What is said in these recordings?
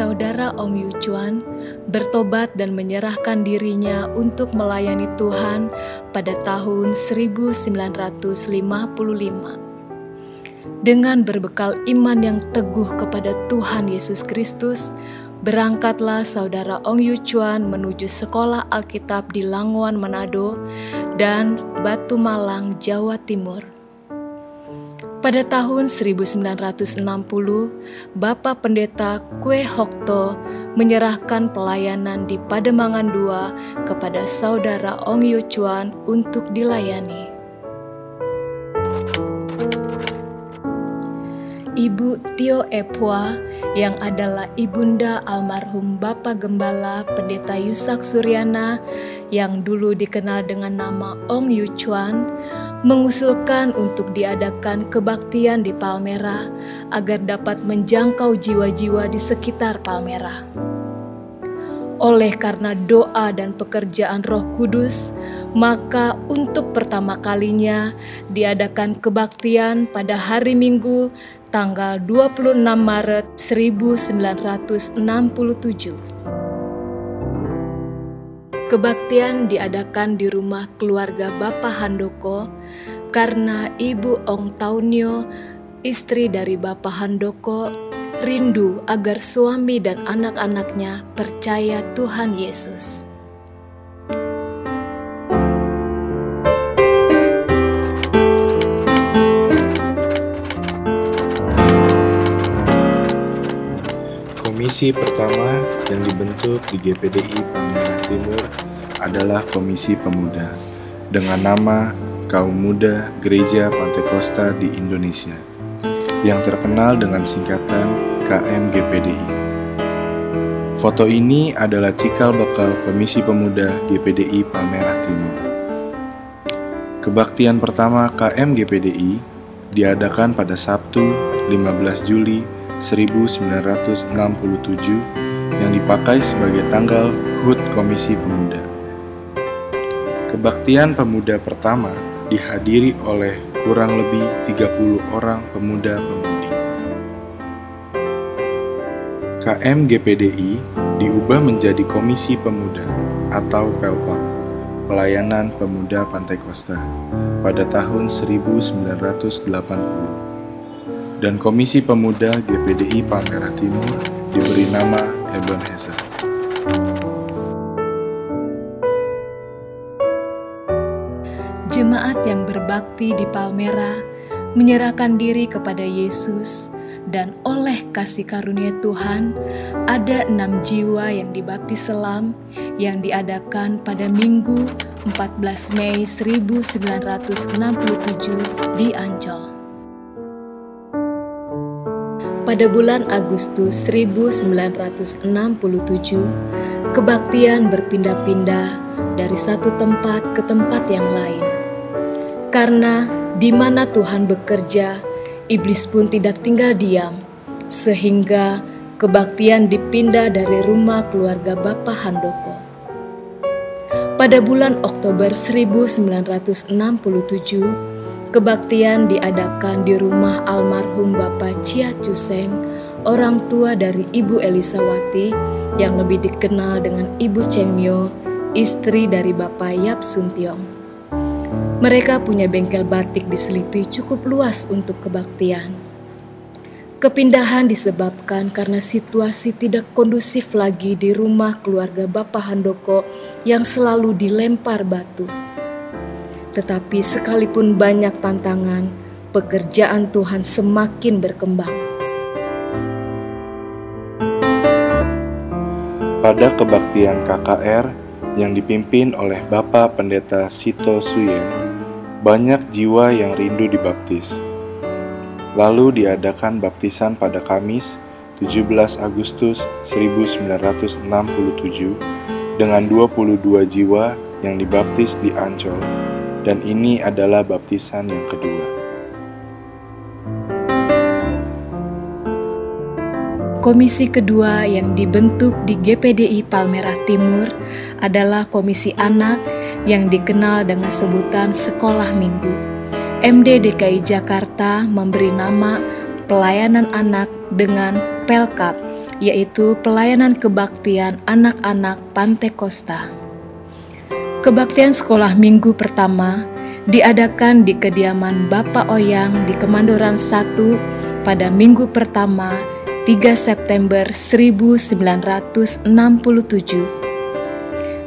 Saudara Ong Yu Chuan bertobat dan menyerahkan dirinya untuk melayani Tuhan pada tahun 1955. Dengan berbekal iman yang teguh kepada Tuhan Yesus Kristus, berangkatlah saudara Ong Yu Chuan menuju sekolah Alkitab di Languan Manado dan Batu Malang, Jawa Timur. Pada tahun 1960, Bapak Pendeta Kue Hokto menyerahkan pelayanan di Pademangan II kepada saudara Ong Yu Chuan untuk dilayani. Ibu Tio Epwa yang adalah ibunda almarhum Bapak Gembala Pendeta Yusak Suryana yang dulu dikenal dengan nama Ong Yu Chuan mengusulkan untuk diadakan kebaktian di Palmera agar dapat menjangkau jiwa-jiwa di sekitar Palmera. Oleh karena doa dan pekerjaan Roh Kudus, maka untuk pertama kalinya diadakan kebaktian pada hari Minggu tanggal 26 Maret 1967. Kebaktian diadakan di rumah keluarga Bapak Handoko karena Ibu Ong Taunio, istri dari Bapak Handoko, rindu agar suami dan anak-anaknya percaya Tuhan Yesus. Komisi pertama yang dibentuk di GPDI Palmerah Timur adalah Komisi Pemuda dengan nama Kaum Muda Gereja Pantai Costa di Indonesia yang terkenal dengan singkatan KMGPDI. Foto ini adalah cikal bakal Komisi Pemuda GPDI Palmerah Timur. Kebaktian pertama KMGPDI diadakan pada Sabtu 15 Juli 1967 yang dipakai sebagai tanggal HUT Komisi Pemuda. Kebaktian pemuda pertama dihadiri oleh kurang lebih 30 orang pemuda-pemudi. KMGPDI diubah menjadi Komisi Pemuda atau PELPAM, Pelayanan Pemuda Pantai Costa, pada tahun 1980. Dan Komisi Pemuda GPDI Palmerah Timur diberi nama Ebenezer. Jemaat yang berbakti di Palmerah menyerahkan diri kepada Yesus dan oleh kasih karunia Tuhan, ada enam jiwa yang dibaptis selam yang diadakan pada Minggu 14 Mei 1967 di Ancol. Pada bulan Agustus 1967, kebaktian berpindah-pindah dari satu tempat ke tempat yang lain. Karena di mana Tuhan bekerja, iblis pun tidak tinggal diam, sehingga kebaktian dipindah dari rumah keluarga Bapak Handoko. Pada bulan Oktober 1967, kebaktian diadakan di rumah almarhum Bapak Chia Chuseng, orang tua dari Ibu Elisawati yang lebih dikenal dengan Ibu Chengmyo, istri dari Bapak Yap Suntiong. Mereka punya bengkel batik di Selipi cukup luas untuk kebaktian. Kepindahan disebabkan karena situasi tidak kondusif lagi di rumah keluarga Bapak Handoko yang selalu dilempar batu. Tetapi sekalipun banyak tantangan, pekerjaan Tuhan semakin berkembang. Pada kebaktian KKR yang dipimpin oleh Bapak Pendeta Sito Suyeng, banyak jiwa yang rindu dibaptis. Lalu diadakan baptisan pada Kamis 17 Agustus 1967 dengan 22 jiwa yang dibaptis di Ancol dan ini adalah baptisan yang kedua. Komisi kedua yang dibentuk di GPDI Palmerah Timur adalah Komisi Anak yang dikenal dengan sebutan Sekolah Minggu. MD DKI Jakarta memberi nama pelayanan anak dengan Pelkap yaitu pelayanan kebaktian anak-anak Pantai Costa. Kebaktian sekolah minggu pertama diadakan di kediaman Bapak Oyang di Kemandoran 1 pada minggu pertama 3 September 1967.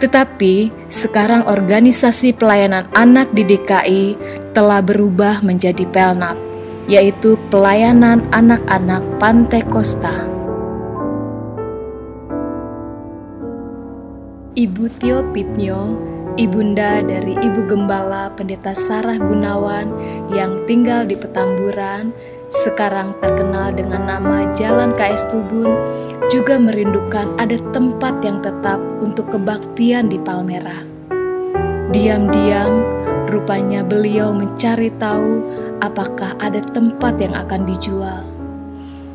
Tetapi sekarang organisasi pelayanan anak di DKI telah berubah menjadi Pelnap, yaitu Pelayanan Anak-anak Pantai Costa. Ibu Tio Pitnyo ibunda dari Ibu Gembala Pendeta Sarah Gunawan yang tinggal di Petamburan, sekarang terkenal dengan nama Jalan KS Tubun, juga merindukan ada tempat yang tetap untuk kebaktian di Palmera. Diam-diam, rupanya beliau mencari tahu apakah ada tempat yang akan dijual.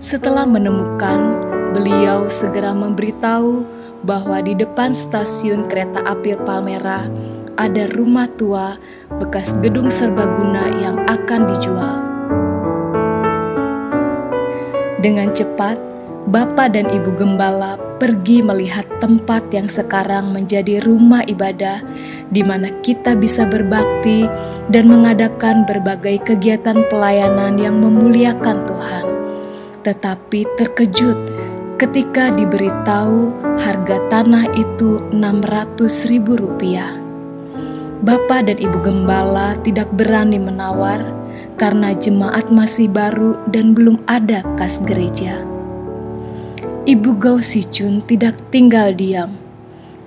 Setelah menemukan, beliau segera memberitahu bahwa di depan stasiun kereta api Palmera ada rumah tua bekas gedung serbaguna yang akan dijual. Dengan cepat, Bapak dan Ibu Gembala pergi melihat tempat yang sekarang menjadi rumah ibadah di mana kita bisa berbakti dan mengadakan berbagai kegiatan pelayanan yang memuliakan Tuhan. Tetapi terkejut ketika diberitahu harga tanah itu 600 ribu rupiah. Bapak dan Ibu Gembala tidak berani menawar karena jemaat masih baru dan belum ada kas gereja. Ibu Gau Sicun tidak tinggal diam.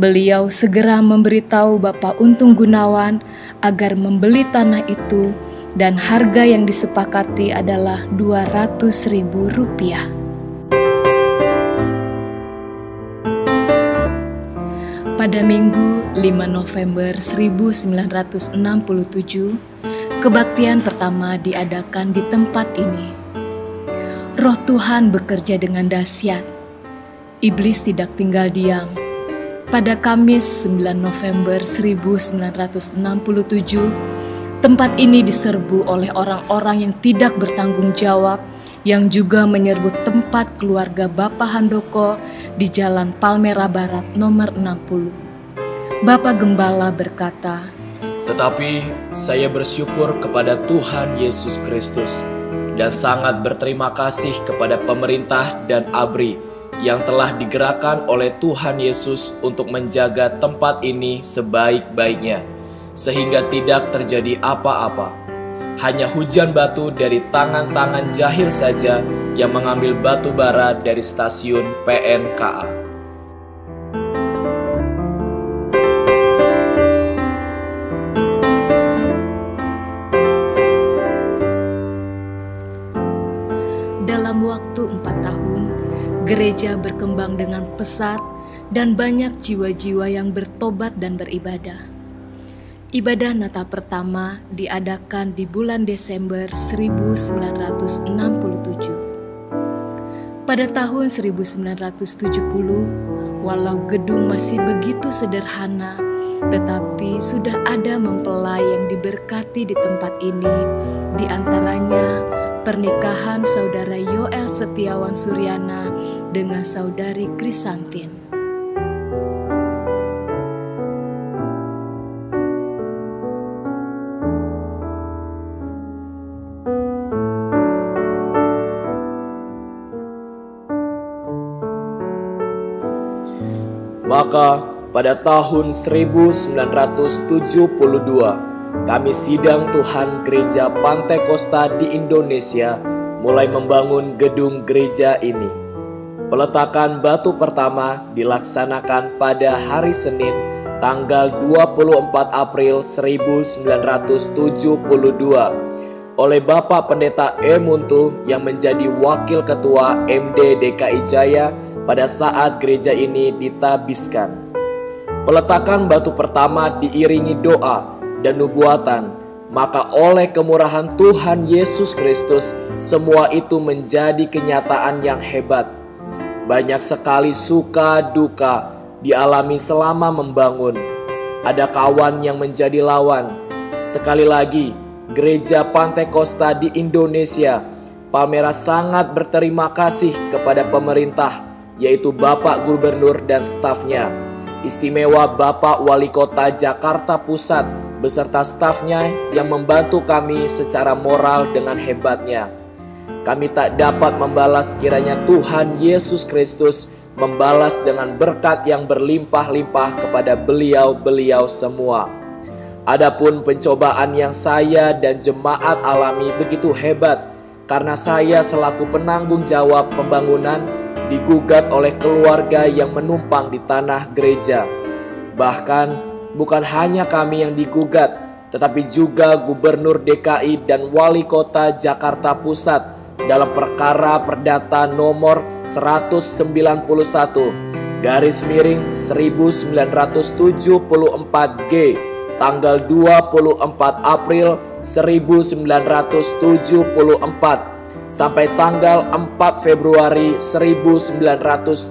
Beliau segera memberitahu Bapak Untung Gunawan agar membeli tanah itu dan harga yang disepakati adalah 200 ribu rupiah. Pada Minggu 5 November 1967, kebaktian pertama diadakan di tempat ini. Roh Tuhan bekerja dengan dahsyat. Iblis tidak tinggal diam. Pada Kamis 9 November 1967, tempat ini diserbu oleh orang-orang yang tidak bertanggung jawab yang juga menyerbu tempat keluarga Bapak Handoko di Jalan Palmera Barat nomor 60. Bapak Gembala berkata, Tetapi saya bersyukur kepada Tuhan Yesus Kristus dan sangat berterima kasih kepada pemerintah dan ABRI yang telah digerakkan oleh Tuhan Yesus untuk menjaga tempat ini sebaik-baiknya, sehingga tidak terjadi apa-apa hanya hujan batu dari tangan-tangan jahil saja yang mengambil batu bara dari stasiun PNKA. Dalam waktu empat tahun, gereja berkembang dengan pesat dan banyak jiwa-jiwa yang bertobat dan beribadah. Ibadah Natal pertama diadakan di bulan Desember 1967. Pada tahun 1970, walau gedung masih begitu sederhana, tetapi sudah ada mempelai yang diberkati di tempat ini, di antaranya pernikahan saudara Yoel Setiawan Suryana dengan saudari Krisantin. Maka pada tahun 1972 kami sidang Tuhan Gereja Pantai Costa di Indonesia mulai membangun gedung gereja ini. Peletakan batu pertama dilaksanakan pada hari Senin tanggal 24 April 1972 oleh Bapak Pendeta E. Muntu yang menjadi Wakil Ketua MD DKI Jaya pada saat gereja ini ditabiskan. Peletakan batu pertama diiringi doa dan nubuatan, maka oleh kemurahan Tuhan Yesus Kristus, semua itu menjadi kenyataan yang hebat. Banyak sekali suka duka dialami selama membangun. Ada kawan yang menjadi lawan. Sekali lagi, Gereja Pantai Costa di Indonesia, Palmera sangat berterima kasih kepada pemerintah yaitu Bapak Gubernur dan stafnya. Istimewa Bapak Wali Kota Jakarta Pusat beserta stafnya yang membantu kami secara moral dengan hebatnya. Kami tak dapat membalas kiranya Tuhan Yesus Kristus membalas dengan berkat yang berlimpah-limpah kepada beliau-beliau semua. Adapun pencobaan yang saya dan jemaat alami begitu hebat karena saya selaku penanggung jawab pembangunan digugat oleh keluarga yang menumpang di tanah gereja. Bahkan bukan hanya kami yang digugat, tetapi juga Gubernur DKI dan Wali Kota Jakarta Pusat dalam perkara perdata nomor 191 garis miring 1974G tanggal 24 April 1974 sampai tanggal 4 Februari 1975.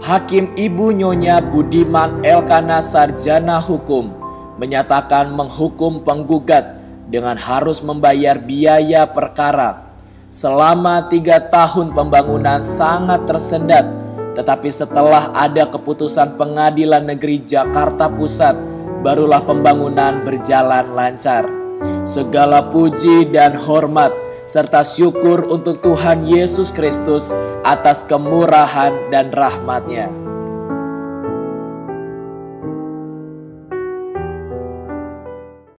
Hakim Ibu Nyonya Budiman Elkana Sarjana Hukum menyatakan menghukum penggugat dengan harus membayar biaya perkara. Selama tiga tahun pembangunan sangat tersendat tetapi setelah ada keputusan Pengadilan Negeri Jakarta Pusat, barulah pembangunan berjalan lancar. Segala puji dan hormat serta syukur untuk Tuhan Yesus Kristus atas kemurahan dan rahmatnya.